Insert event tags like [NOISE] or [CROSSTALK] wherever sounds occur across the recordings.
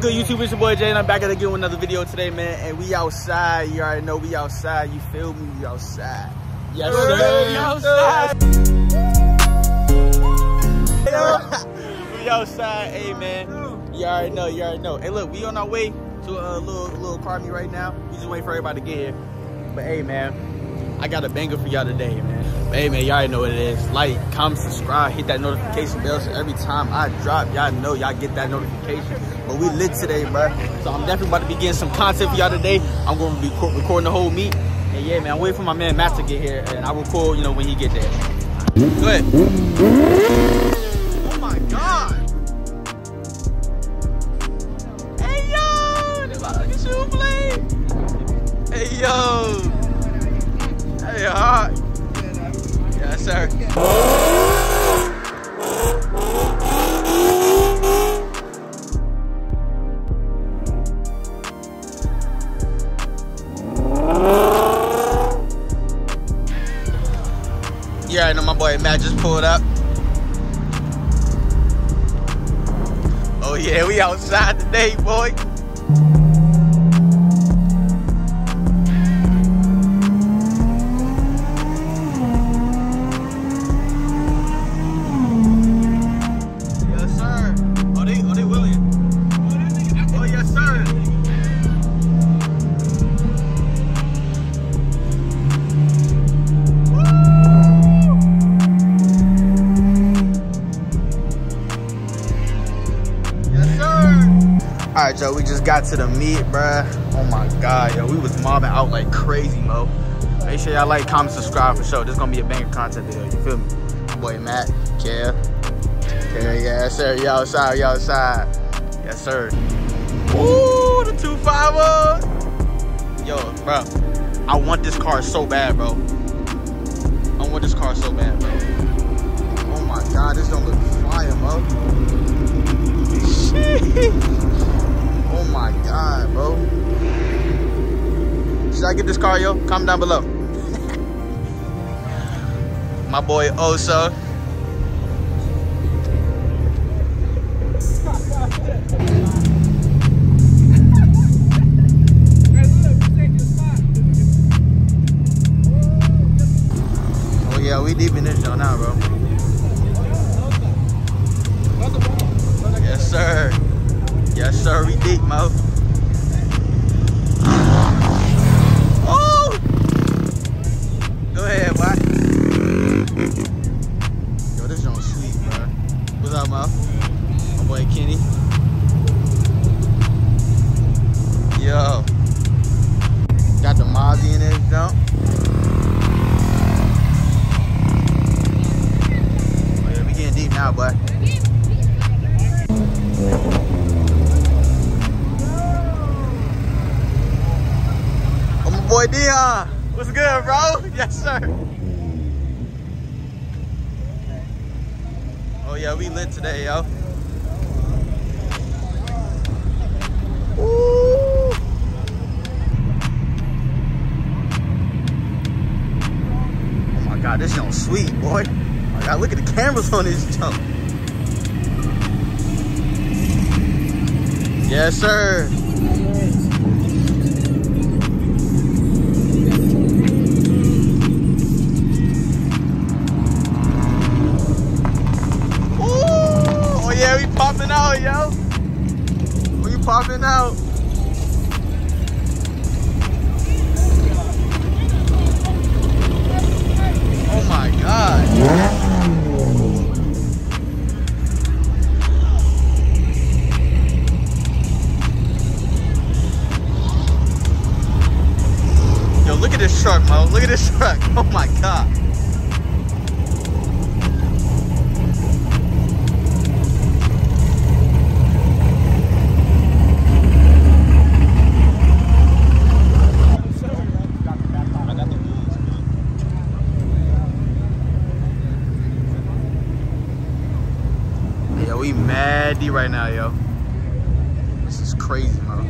What's good, YouTube? It's your boy Jay, and I'm back at again with another video today, man. And we outside. You already know we outside. You feel me? We outside. Yes, sir. We outside. [LAUGHS] we outside. Hey, man. You already know. You already know. Hey, look, we on our way to a little little car meet right now. We just waiting for everybody to get here. But hey, man, I got a banger for y'all today, man. Hey, man, y'all know what it is. Like, comment, subscribe, hit that notification bell so every time I drop, y'all know y'all get that notification. But we lit today, bro. So I'm definitely about to be getting some content for y'all today. I'm going to be recording the whole meet. And yeah, man, I'm waiting for my man Master to get here, and I will record, you know, when he get there. Go ahead. Oh my God. Hey yo. Hey yo. Hey, hot. Yes, sir. Yeah, I know my boy Matt just pulled up. Oh yeah, we outside today, boy. Got to the meet, bruh. Oh my God, yo, we was mobbing out like crazy, mo. Make sure y'all like, comment, subscribe for sure. This gonna be a banger content video, you feel me? Boy Matt, Kev. Kev, yes, sir. You outside, you outside. Yes, sir. Ooh, the 250. Yo, bro, I want this car so bad, bro. I want this car so bad, bro. Oh my God, this don't look fire, bro. [LAUGHS] Shit. My God, bro. Should I get this car, yo? Comment down below. [LAUGHS] My boy Oso. [LAUGHS] Oh yeah, we deep in this joint now, bro. Yes, sir. We bro? [LAUGHS] Yes, sir. Oh, yeah, we lit today, yo. Ooh. Oh, my God, this joint sweet, boy. Oh, God, look at the cameras on this jump. Yes, sir. Yo. We popping out. 50 right now, yo. This is crazy, bro.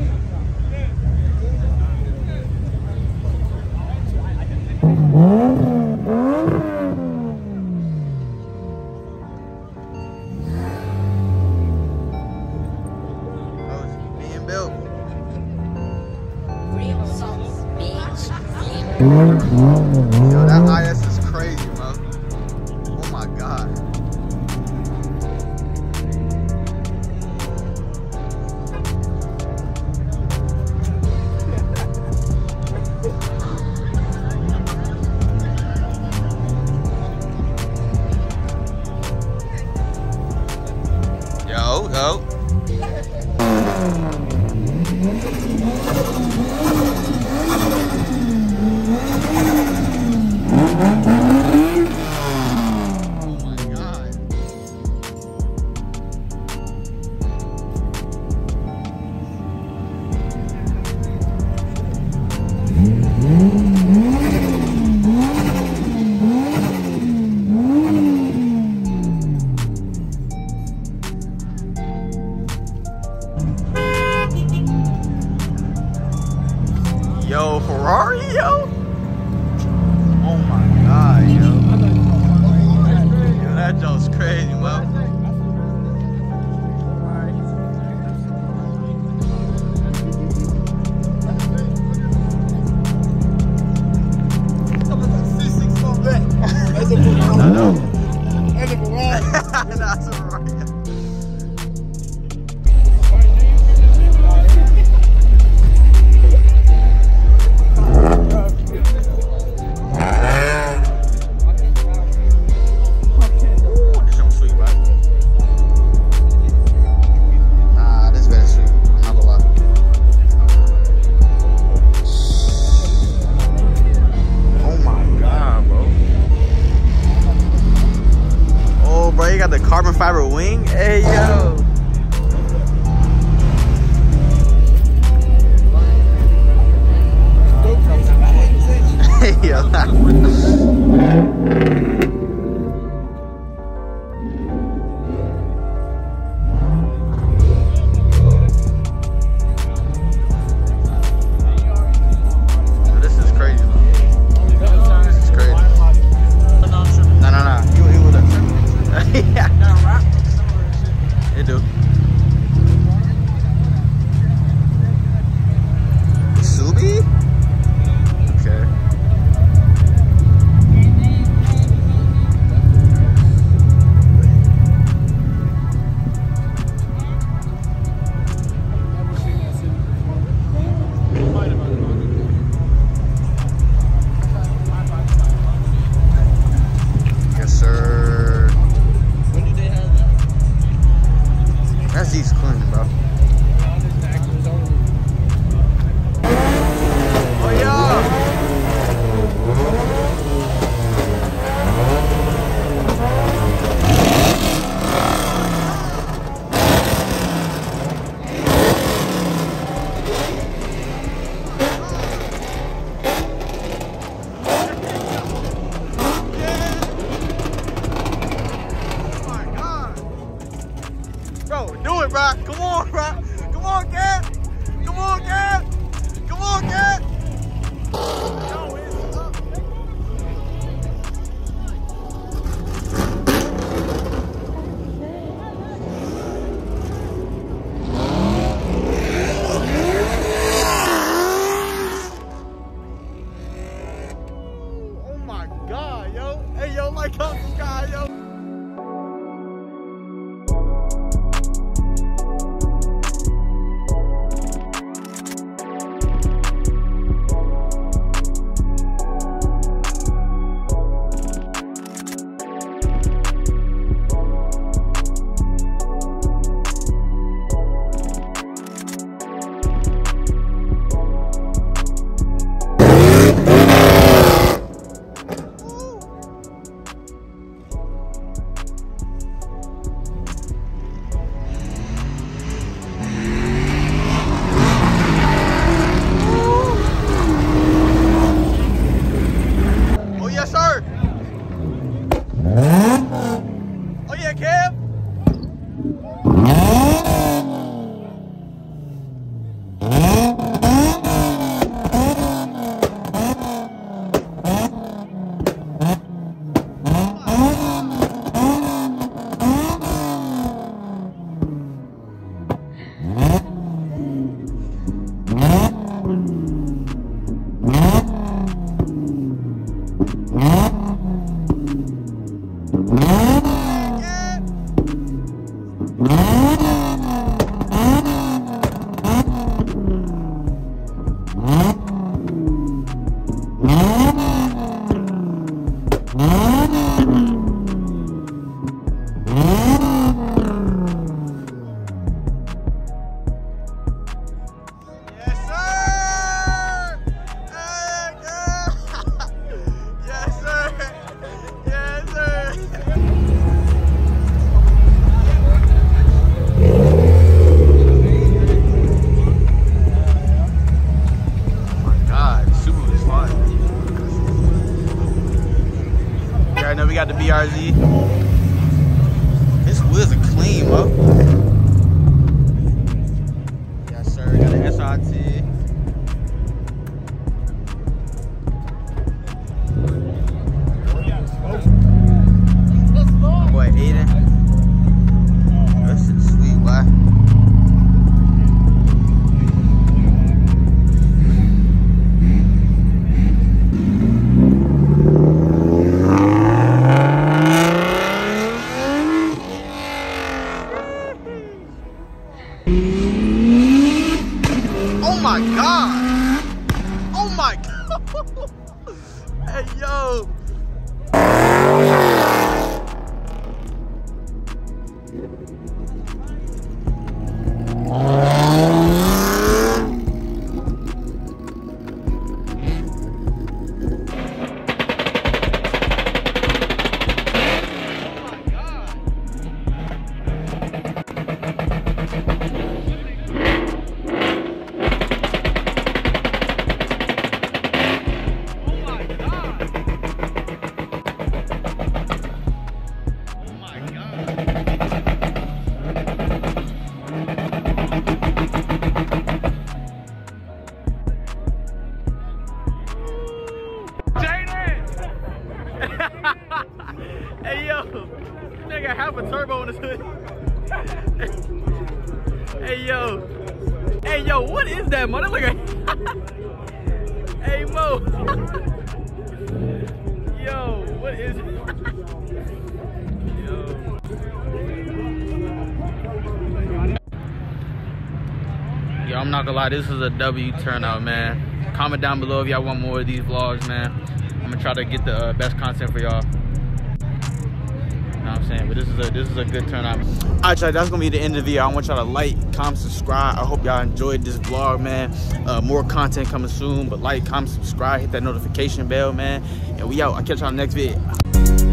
Mm-hmm. yo. Oh my god, yo. Yo, that joke's crazy, man. got the carbon fiber wing. Hey, yo. [LAUGHS] hey, yo. BRZ. This my [LAUGHS] hey yo! hey nigga have a turbo in his hood. [LAUGHS] hey yo, hey yo, what is that, man? Look like [LAUGHS] hey Mo. [LAUGHS] yo, what is it? Yo, I'm not gonna lie, this is a W turnout, man. Comment down below if y'all want more of these vlogs, man. I'm gonna try to get the uh, best content for y'all. You know what I'm saying? But this is a this is a good turnout. Alright, y'all, that's gonna be the end of the video. I want y'all to like, comment, subscribe. I hope y'all enjoyed this vlog, man. Uh, more content coming soon, but like, comment, subscribe, hit that notification bell, man. And we out. I'll catch y'all next video.